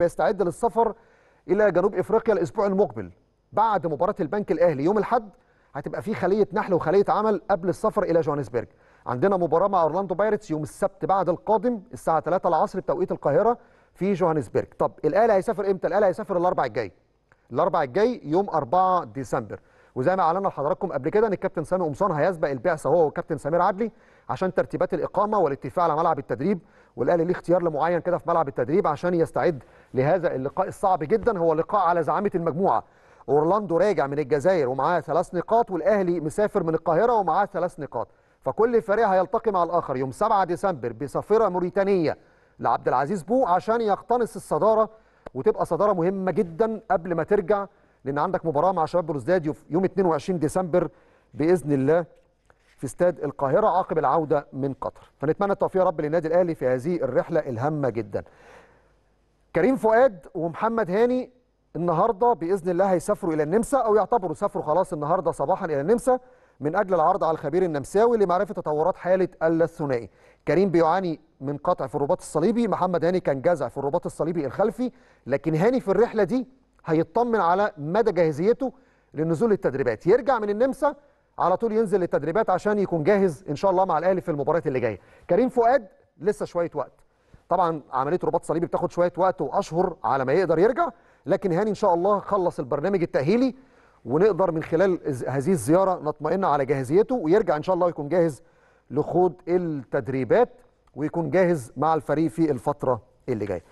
بيستعد للسفر إلى جنوب إفريقيا الأسبوع المقبل. بعد مباراة البنك الأهلي يوم الأحد هتبقى في خلية نحل وخلية عمل قبل السفر إلى جوهانسبرج عندنا مباراة مع أورلاندو بايرتس يوم السبت بعد القادم الساعة 3 العصر بتوقيت القاهرة في جوهانسبرج طب الأهلي هيسافر إمتى؟ الأهلي هيسافر الأربع الجاي. الأربع الجاي يوم 4 ديسمبر. وزي ما اعلنا لحضراتكم قبل كده ان الكابتن سامي قمصان هيسبق البعثه هو والكابتن سمير عدلي عشان ترتيبات الإقامة والاتفاق على ملعب التدريب والاهلي ليه اختيار لمعين كده في ملعب التدريب عشان يستعد لهذا اللقاء الصعب جدا. هو لقاء على زعامة المجموعة. أورلاندو راجع من الجزائر ومعاه ثلاث نقاط والآهلي مسافر من القاهرة ومعاه ثلاث نقاط. فكل فريق هيلتقي مع الآخر يوم 7 ديسمبر بصافره موريتانية لعبد العزيز بو عشان يقتنص الصدارة وتبقى صدارة مهمة جدا قبل ما ترجع لأن عندك مباراة مع شباب بلوزداد يوم 22 ديسمبر بإذن الله في استاد القاهرة عقب العودة من قطر. فنتمنى التوفيق يا رب للنادي الأهلي في هذه الرحلة الهامة جدا. كريم فؤاد ومحمد هاني النهارده بإذن الله هيسافروا إلى النمسا أو يعتبروا سافروا خلاص النهارده صباحا إلى النمسا من أجل العرض على الخبير النمساوي لمعرفة تطورات حاله الثنائي. كريم بيعاني من قطع في الرباط الصليبي محمد هاني كان جزع في الرباط الصليبي الخلفي لكن هاني في الرحلة دي هيطمن على مدى جاهزيته للنزول للتدريبات. يرجع من النمسا على طول ينزل للتدريبات عشان يكون جاهز إن شاء الله مع الأهلي في المباريات اللي جاية. كريم فؤاد لسه شوية وقت. طبعا عملية رباط صليبي بتاخد شوية وقت وأشهر على ما يقدر يرجع لكن هاني إن شاء الله خلص البرنامج التأهيلي ونقدر من خلال هذه الزيارة نطمئن على جاهزيته ويرجع إن شاء الله يكون جاهز لخوض التدريبات ويكون جاهز مع الفريق في الفترة اللي جاية.